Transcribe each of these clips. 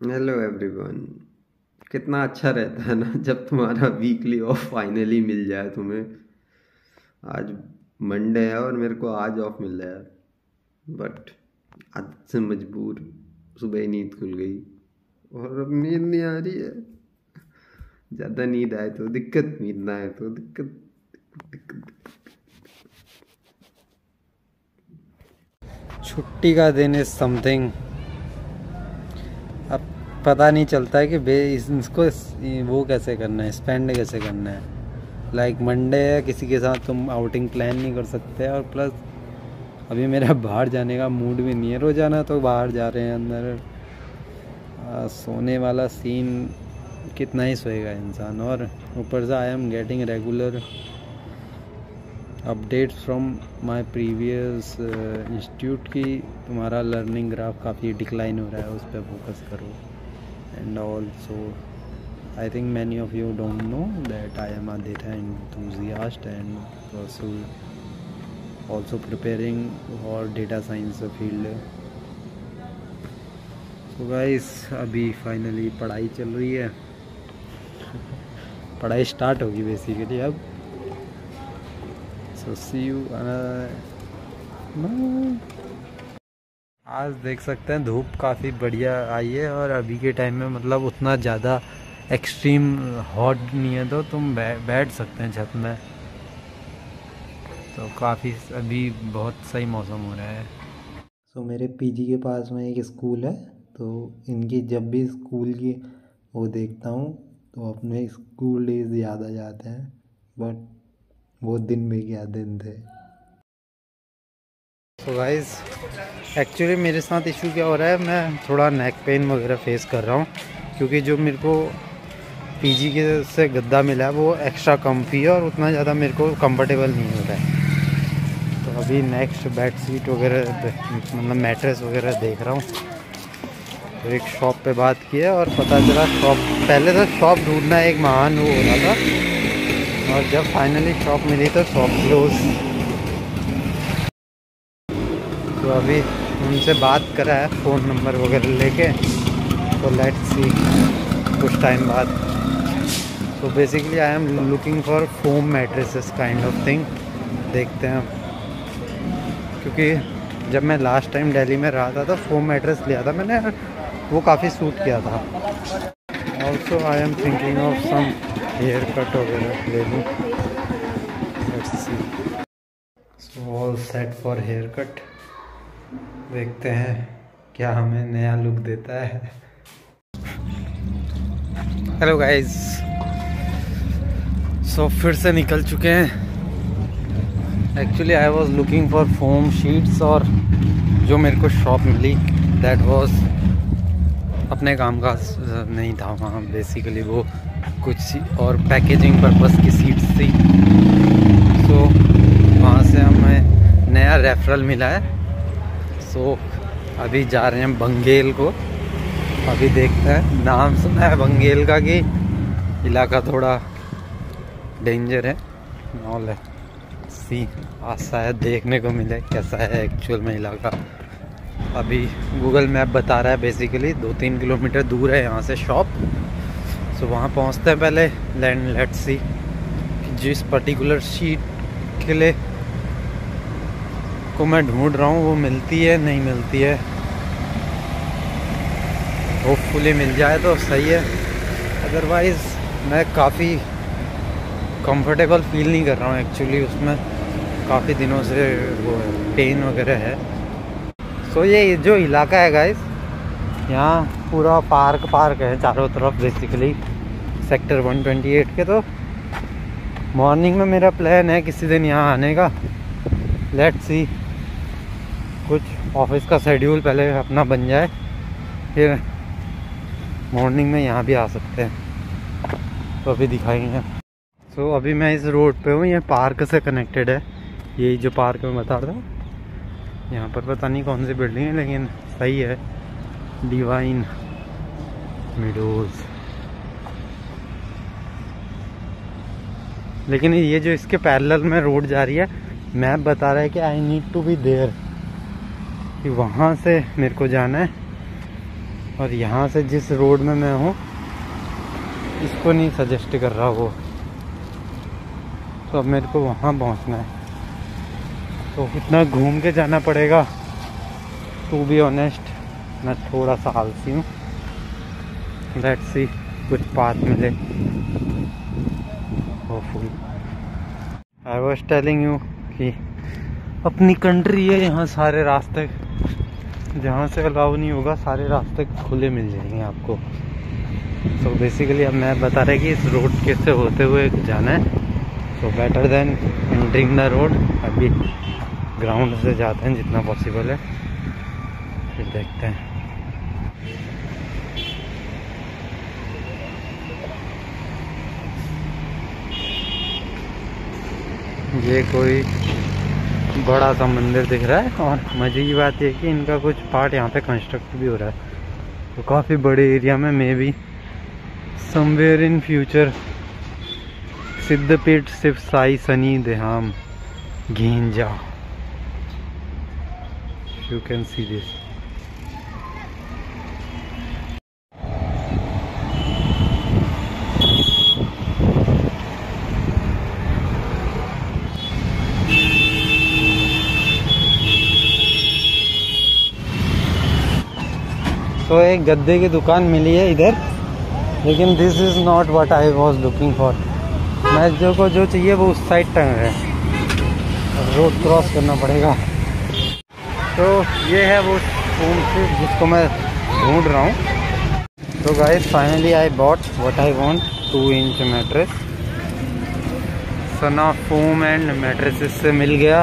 Hello everyone कितना अच्छा रहता है ना, जब तुम्हारा वीकली ऑफ़ फाइनली मिल जाए तुम्हें। आज मंडे है और मेरे को आज ऑफ़ मिल रहा है। बट आज से मजबूर, सुबह ही नींद खुल गई। और अब नींद नहीं आ रही है। ज़्यादा नींद आए तो दिक्कत, नींद ना आए तो दिक्कत दिक्कत। छुट्टी का दिन इज़ समथिंग पता नहीं चलता है कि बे इसको वो कैसे करना है स्पेंड कैसे करना है। लाइक मंडे है किसी के साथ तुम आउटिंग प्लान नहीं कर सकते और प्लस अभी मेरा बाहर जाने का मूड भी नहीं है। रोज़ाना तो बाहर जा रहे हैं अंदर। आ, सोने वाला सीन कितना ही सोएगा इंसान। और ऊपर से I am getting regular update from my previous institute की। तुम्हारा लर्निंग ग्राफ काफ़ी डिक्लाइन हो रहा है उस पर फोकस करो। And also I think many of you don't know that I am data enthusiast and also also preparing for data science field. So guys, अभी फाइनली पढ़ाई चल रही है। पढ़ाई स्टार्ट होगी बेसिकली अब। सो सी यू आज देख सकते हैं धूप काफ़ी बढ़िया आई है और अभी के टाइम में मतलब उतना ज़्यादा एक्सट्रीम हॉट नहीं है तो तुम बैठ सकते हैं छत में। तो काफ़ी अभी बहुत सही मौसम हो रहा है। सो so, मेरे पीजी के पास में एक स्कूल है तो इनकी जब भी स्कूल की वो देखता हूँ तो अपने स्कूल डेज़ याद आ जाते हैं बट वो दिन भी क्या दिन थे। तो गाइस एक्चुअली मेरे साथ इशू क्या हो रहा है? मैं थोड़ा नेक पेन वगैरह फेस कर रहा हूँ, क्योंकि जो मेरे को पीजी के से गद्दा मिला है, वो एक्स्ट्रा कम्फी है और उतना ज़्यादा मेरे को कंफर्टेबल नहीं हो रहा है। तो अभी नेक्स्ट बेड सीट वगैरह मतलब मैट्रेस वगैरह देख रहा हूँ। तो एक शॉप पे बात की है और पता चला शॉप पहले तो शॉप ढूंढना एक महान वो हो रहा था। और जब फाइनली शॉप मिली तो शॉप क्लोज तो अभी उनसे बात करा है, फ़ोन नंबर वगैरह लेके। तो लेट सी कुछ टाइम बाद। तो basically I am looking for foam mattresses kind of thing देखते हैं। क्योंकि जब मैं लास्ट टाइम दिल्ली में रहा था तो फोम मैट्रेस लिया था मैंने, वो काफ़ी सूट किया था। Also I am thinking of some haircut वगैरह ले लूँ। So all set for haircut देखते हैं क्या हमें नया लुक देता है। हेलो गाइस सो फिर से निकल चुके हैं। Actually I was looking for foam sheets और जो मेरे को शॉप मिली दैट वॉज़ अपने काम का नहीं था वहाँ। बेसिकली वो कुछ और पैकेजिंग पर्पस की सीट्स थी। सो so, वहाँ से हमें नया रेफरल मिला है। सो अभी जा रहे हैं बंगेल को। अभी देखते हैं। नाम सुना है बंगेल का कि इलाका थोड़ा डेंजर है। नॉल है। सी आशा है देखने को मिले कैसा है एक्चुअल में इलाका। अभी गूगल मैप बता रहा है बेसिकली दो तीन किलोमीटर दूर है यहाँ से शॉप सो वहाँ पहुँचते हैं पहले। लैंड लेट सी जिस पर्टिकुलर शीट के लिए को मैं ढूंढ रहा हूँ वो मिलती है नहीं मिलती है। होपफुली मिल जाए तो सही है। अदरवाइज़ मैं काफ़ी कंफर्टेबल फील नहीं कर रहा हूँ एक्चुअली उसमें काफ़ी दिनों से वो पेन वगैरह है। सो so, ये जो इलाका है गाइस यहाँ पूरा पार्क पार्क है चारों तरफ़ बेसिकली सेक्टर 128 के तो। मॉर्निंग में मेरा प्लान है किसी दिन यहाँ आने का। लेट सी ऑफ़िस का शेड्यूल पहले अपना बन जाए फिर मॉर्निंग में यहाँ भी आ सकते हैं। तो अभी दिखाएँगे। तो so, अभी मैं इस रोड पे हूँ ये पार्क से कनेक्टेड है। यही जो पार्क में बता रहा हूँ यहाँ पर पता नहीं कौन सी बिल्डिंग है लेकिन सही है। डिवाइन मिडोज लेकिन ये जो इसके पैरेलल में रोड जा रही है मैप बता रहा है कि I need to be there कि वहाँ से मेरे को जाना है और यहाँ से जिस रोड में मैं हूँ, इसको नहीं सजेस्ट कर रहा वो। तो अब मेरे को वहाँ पहुँचना है। तो इतना घूम के जाना पड़ेगा। टू बी ऑनेस्ट मैं थोड़ा सा आलसी हूँ। लेट्स सी कुछ पाथ मिले। Hopefully I was telling you कि अपनी कंट्री है, यहाँ सारे रास्ते। जहाँ से अलाउ नहीं होगा, सारे रास्ते खुले मिल जाएँगे आपको। सो so बेसिकली अब मैं बता रहा कि इस रोड के से होते हुए जाना है। So better than entering the road अभी ग्राउंड से जाते हैं जितना पॉसिबल है। फिर देखते हैं। ये कोई बड़ा सा मंदिर दिख रहा है और मज़े की बात यह कि इनका कुछ पार्ट यहाँ पे कंस्ट्रक्ट भी हो रहा है। तो काफ़ी बड़े एरिया में maybe somewhere in future सिद्धपीठ सिर्फ़ साई सनी देहाम घेंजा यू कैन सी दिस तो एक गद्दे की दुकान मिली है इधर, लेकिन this is not what I was looking for मैं जो को जो चाहिए वो उस साइड टंग है। रोड क्रॉस करना पड़ेगा। तो ये है वो फ़ोन से जिसको मैं ढूंढ रहा हूँ। तो guys finally I bought what I want to inch mattress Sana foam and mattresses से मिल गया।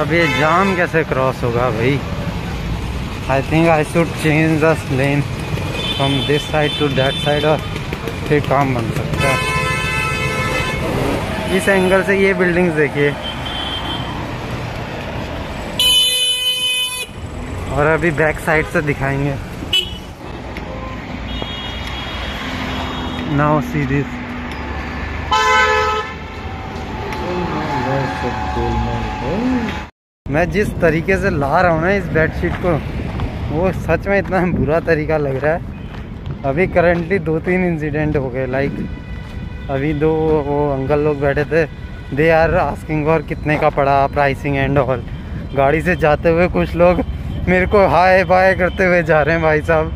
अब ये जाम कैसे क्रॉस होगा भाई? I think I should change the lane from this side to that side और फिर काम बन सकता है। इस एंगल से ये बिल्डिंग्स देखिए। और अभी बैक साइड से दिखाएँगे। नाउ सी दिस मैं जिस तरीके से ला रहा हूँ ना इस बेडशीट को वो सच में इतना बुरा तरीका लग रहा है। अभी करंटली दो तीन इंसिडेंट हो गए लाइक अभी दो वो अंकल लोग बैठे थे। दे आर आस्किंग और कितने का पड़ा प्राइसिंग एंड ऑल गाड़ी से जाते हुए कुछ लोग मेरे को हाय बाय करते हुए जा रहे हैं भाई साहब।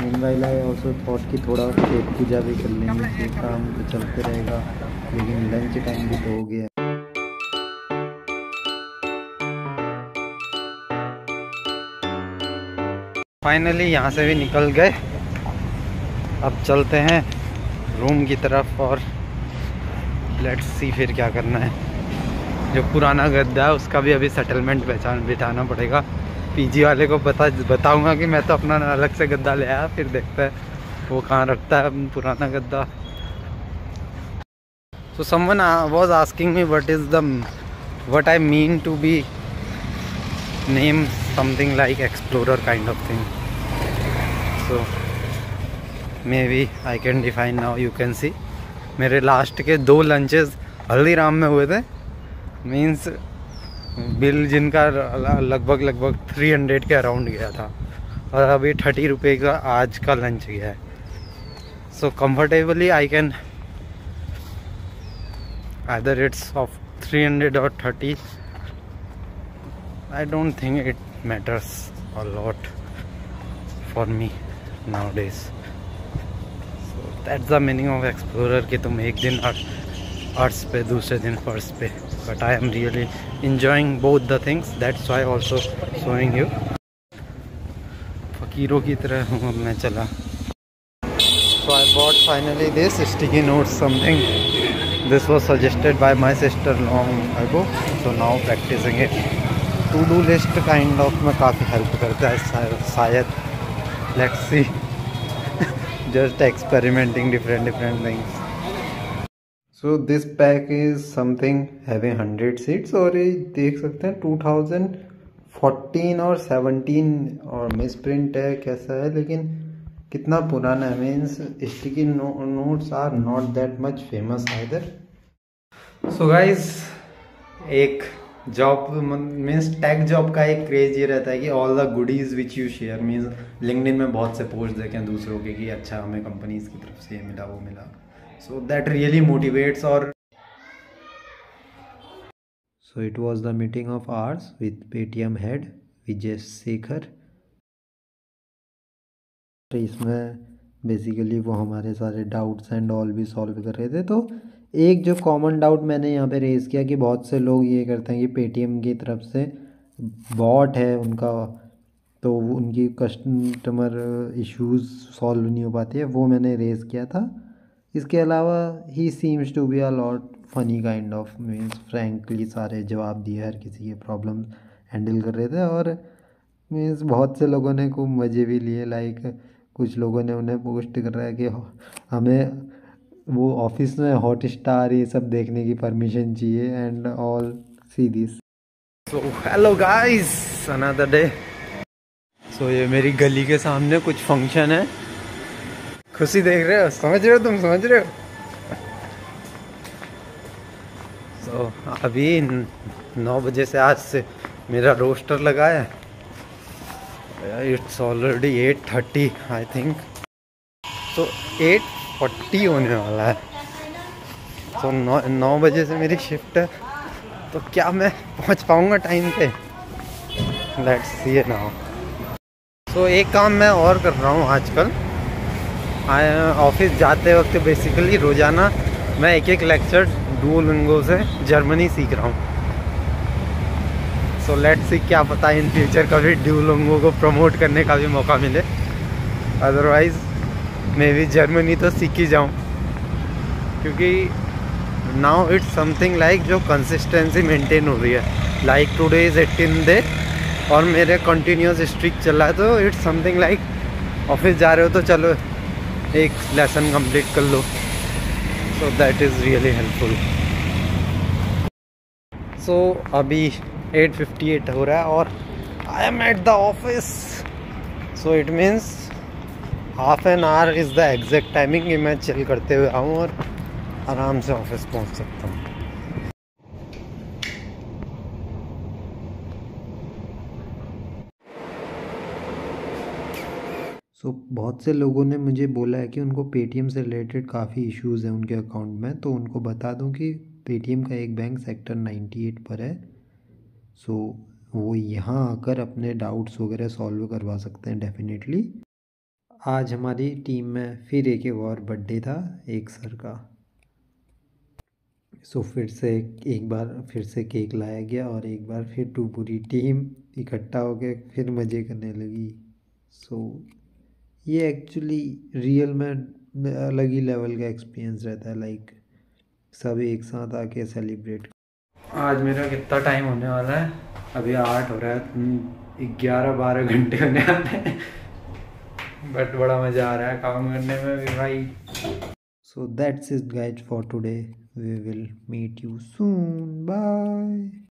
मुंबई लाए ऑल्सो थॉट की थोड़ा पेट पूजा भी कर लेंगे काम तो चलते रहेगा, लेकिन लंच टाइम भी तो हो गया। फाइनली यहाँ से भी निकल गए। अब चलते हैं रूम की तरफ़ और लेट्स सी फिर क्या करना है। जो पुराना गद्दा है, उसका भी अभी सेटलमेंट पहचान बिठाना पड़ेगा। पीजी वाले को बता बताऊँगा कि मैं तो अपना अलग से गद्दा ले आया, फिर देखते हैं वो कहाँ रखता है पुराना गद्दा। So, someone was asking me what is the what I mean to be name something like explorer kind of thing so, maybe I can define now, you can see. मेरे लास्ट के दो लंचेस हल्दीराम में हुए थे। Means bill जिनका लगभग लगभग 300 के अराउंड गया था। और अभी थर्टी रुपये का आज का लंच गया है। So comfortably I can either it's of 300 or 30 I don't think it matters a lot for me. Nowadays so that's the meaning of explorer कि तुम एक दिन अर्थ पे दूसरे दिन फ़र्स्ट पे but I am really enjoying both the things that's why also showing you फकीरों की तरह हूँ अब मैं चला so I bought finally this sticky notes something this was suggested by my sister long ago so now practicing it to do list kind of में काफ़ी help करता है शायद let's see just experimenting different different things so this pack is something having 100 seats और ये देख सकते हैं 2014 और 17 और मिस प्रिंट है कैसा है लेकिन कितना पुराना है means sticky notes are not that much famous either so guys एक जॉब मीन्स टेक जॉब का एक क्रेज ये रहता है कि all the goodies which you share means LinkedIn में बहुत से पोस्ट देखें दूसरों के कि अच्छा हमें कंपनीज़ की तरफ़ से ये मिला, वो मिला। सो दैट रियली मोटिवेट्स और so it was the meeting of ours with Paytm head Vijay Shekhar इसमें बेसिकली वो हमारे सारे डाउट्स एंड ऑल भी सॉल्व कर रहे थे तो एक जो कॉमन डाउट मैंने यहाँ पे रेज़ किया कि बहुत से लोग ये करते हैं कि पेटीएम की तरफ़ से बॉट है उनका तो उनकी कस्टमर इश्यूज़ सॉल्व नहीं हो पाती है, वो मैंने रेज़ किया था। इसके अलावा he seems to be a lot funny kind of means frankly सारे जवाब दिए हर किसी के प्रॉब्लम हैंडल कर रहे थे और मीन्स बहुत से लोगों ने खूब मज़े भी लिए लाइक कुछ लोगों ने उन्हें पोस्ट कर रहा है कि हमें वो ऑफ़िस में हॉट स्टार ये सब देखने की परमिशन चाहिए and all see this so hello guys another day so ये मेरी गली के सामने कुछ फ़ंक्शन है। खुशी देख रहे हो? समझ रहे हो तुम? समझ रहे हो? सो so, अभी नौ बजे से आज से मेरा रोस्टर लगा है। It's already at thirty I think तो एट फोर्टी होने वाला है। तो नौ नौ बजे से मेरी शिफ्ट है। तो क्या मैं पहुँच पाऊँगा टाइम पे? Let's see it now so एक काम मैं और कर रहा हूँ आजकल। ऑफ़िस जाते वक्त बेसिकली रोज़ाना मैं एक एक लेक्चर डूलिंगो से जर्मनी सीख रहा हूँ। सो लेट्स सी क्या पता इन फ्यूचर कभी ड्यूलोंगो को प्रमोट करने का भी मौका मिले। अदरवाइज़ मैं भी जर्मनी तो सीख ही जाऊँ। क्योंकि नाउ इट्स समथिंग लाइक जो कंसिस्टेंसी मेंटेन हो रही है। Like today is eighteen day और मेरे कंटिन्यूस स्ट्रिक चल रहा है तो इट्स समथिंग लाइक ऑफ़िस जा रहे हो तो चलो एक लेसन कंप्लीट कर लो। So that is really helpful so अभी 8:58 हो रहा है और I am at the office so it means half an hour is the exact timing कि मैं चिल करते हुए आऊँ और आराम से ऑफ़िस पहुँच सकता हूँ। सो so, बहुत से लोगों ने मुझे बोला है कि उनको पेटीएम से रिलेटेड काफ़ी इश्यूज़ हैं उनके अकाउंट में तो उनको बता दूँ कि पेटीएम का एक बैंक सेक्टर 98 पर है। सो so, वो यहाँ आकर अपने डाउट्स वगैरह सॉल्व करवा सकते हैं डेफिनेटली आज हमारी टीम में फिर एक एक और बर्थडे था, एक सर का। सो फिर से एक बार, फिर से केक लाया गया और एक बार फिर टू पूरी टीम इकट्ठा हो गए फिर मज़े करने लगी। सो ये एक्चुअली रियल में अलग ही लेवल का एक्सपीरियंस रहता है लाइक सब एक साथ आके सेलिब्रेट आज मेरा कितना टाइम होने वाला है? अभी आठ हो रहा है ग्यारह बारह घंटे होने वाले हैं। बट बड़ा मज़ा आ रहा है काम करने में भी भाई। So that's is guide for today we will meet you soon bye